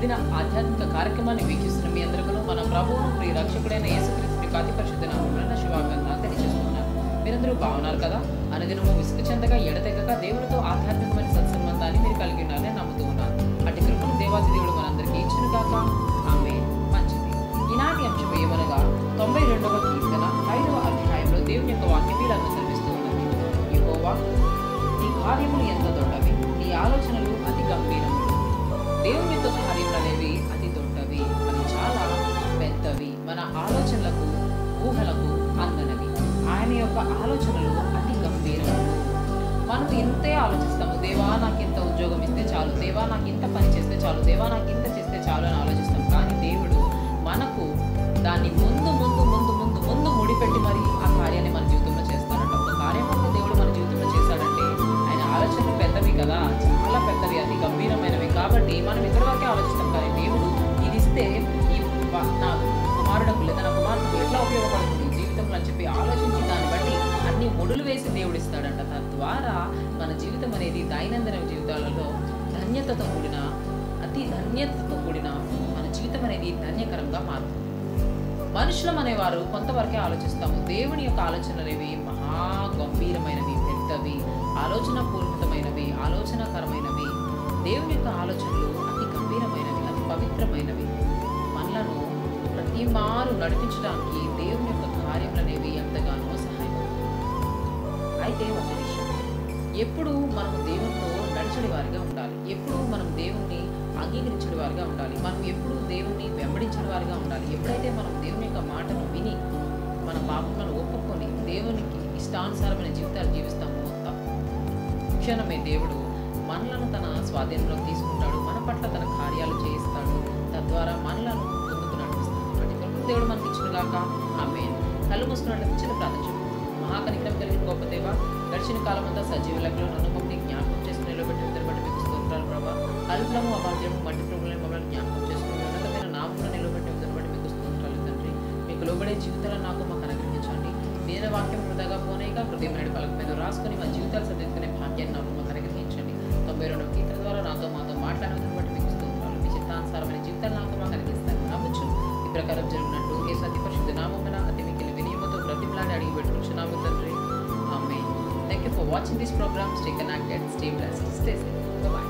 ఆధ్యాత్మిక కార్యక్రమాన్ని వీక్షిస్తున్న మీ అందరికీ మన ప్రభువును ప్రియ రక్షకుడైన యేసుక్రీస్తు కాతి పరిశుద్ధ నామమున నా శుభాకాంక్షలు తెలియజేస్తున్నాను. మీరందరూ బాగున్నారు కదా? అనుదినము విసుగు చెందగా ఎడతెగక దేవునితో ఆధ్యాత్మికమైన సత్సంబంధాన్ని మీరు కలిగి ఉన్నారని నమ్ముతూ ఉన్నాను. అటు కృపను దేవాది దేవుడు మనందరికీ ఇచ్చిన కాక ఆమె మంచిది. ఈనాటి అంశం ఏమనగా తొంభై రెండవ కీర్తన ఐదవ అధ్యాయంలో దేవుని యొక్క వాక్యం ఇలా కనిపిస్తూ ఉన్నది యెహోవా నీ కార్యములు ఎంత దొడ్డవి నీ ఆలోచనలు అతి గంభీరములు దేవుని ఆలోచనలు అతి గంభీరం మనం ఇంతే ఆలోచిస్తాము దేవా నాకు ఇంత ఉద్యోగం ఇస్తే చాలు. దేవా నాకు ఇంత పని చేస్తే చాలు. దేవా నాకు ఇంత చేస్తే చాలు అని ఆలోచిస్తాం. కానీ దేవుడు మనకు దాన్ని ముందు ముందు ముందు ముందు ముందు ముడిపెట్టి మరి ఆ కార్యాన్ని మన జీవితంలో చేస్తారంట ఒక కార్యం దేవుడు మన జీవితంలో చేశాడంటే ఆయన ఆలోచనలు పెద్దవి కదా. చాలా పెద్దవి అతి గంభీరమైనవి. కాబట్టి మనం ఇతర వరకే ఆలోచిస్తాం. కానీ దేవుడు ఇది ఇస్తే ఈ వ- నా ముడులు వేసి దేవుడిస్తాడంట. తద్వారా మన జీవితం అనేది దైనందిన జీవితాలలో ధన్యతతో కూడిన అతి ధన్యతతో కూడిన మన జీవితం అనేది ధన్యకరంగా మారుతుంది. మనుషులం అనేవారు కొంతవరకే ఆలోచిస్తాము. దేవుని యొక్క ఆలోచనలేవి మహా గంభీరమైనవి పెద్దవి ఆలోచన పూర్వతమైనవి ఆలోచనకరమైనవి. దేవుని యొక్క ఆలోచనలు అతి గంభీరమైనవి అతి పవిత్రమైనవి. మనలను ప్రతి మారు నడిపించడానికి దేవుని యొక్క కార్యములు అనేవి ఎంతగానో అంటే ఒక విషయం. ఎప్పుడు మనం దేవునితో నడిచడి వారిగా ఉండాలి. ఎప్పుడు మనం దేవుణ్ణి అంగీకరించడి వారిగా ఉండాలి. మనం ఎప్పుడు దేవుణ్ణి వెంబడించడి వారిగా ఉండాలి. ఎప్పుడైతే మనం దేవుని యొక్క మాటను విని మన పాపములను ఒప్పుకొని దేవునికి ఇష్టానుసారమైన జీవితాలు జీవిస్తామో క్షణమే దేవుడు మనలను తన స్వాధీనంలో తీసుకుంటాడు. మన పట్ల తన కార్యాలు చేయిస్తాడు. తద్వారా మనలను ముందుకు నడిపిస్తాడు. అటు దేవుడు మనకి ఇచ్చినగాక ఆమె కళ్ళు మూసుకున్నట్లు చిన్న ప్రార్థన గడిచిన కాలమంతా అంతా సజీవ లెక్కలో నన్ను మమ్మల్ని జ్ఞాపకం చేసుకుని నిలబెట్టి ఇద్దరు బట్టి మీకు స్తోత్రాలు ప్రభా. అల్పము అభాగ్యము మట్టి ప్రభులను మమ్మల్ని జ్ఞాపకం చేసుకుని ఉన్నతమైన నామంలో నిలబెట్టి ఇద్దరు బట్టి మీకు స్తోత్రాలు తండ్రి మీకు లోబడే జీవితాలను నాకు మాకు అనుగ్రహించండి. నేను వాక్యం వృధాగా పోనేగా హృదయం నడి మీద రాసుకొని మా జీవితాలు సరిదిద్దుకునే భాగ్యాన్ని నాకు మాకు అనుగ్రహించండి. తొంభై రెండు గీతల ద్వారా నాతో మాతో మాట్లాడిన బట్టి మీకు స్తోత్రాలు. మీ చిత్తానుసారమైన జీవితాలు నాకు మాకు అనుగ్రహిస్తాను నమ్మచ్చు ఈ ప్రకారం జరిగినట్టు. ఏ సతి పరిశుద్ధ నామమైన అతి మిగిలిన వినియమతో బ్రతిమలాడి అడిగి పెట్టుకుంటున్నాము తండ్రి for watching this program, Stay connected, stay blessed, stay safe. Bye bye.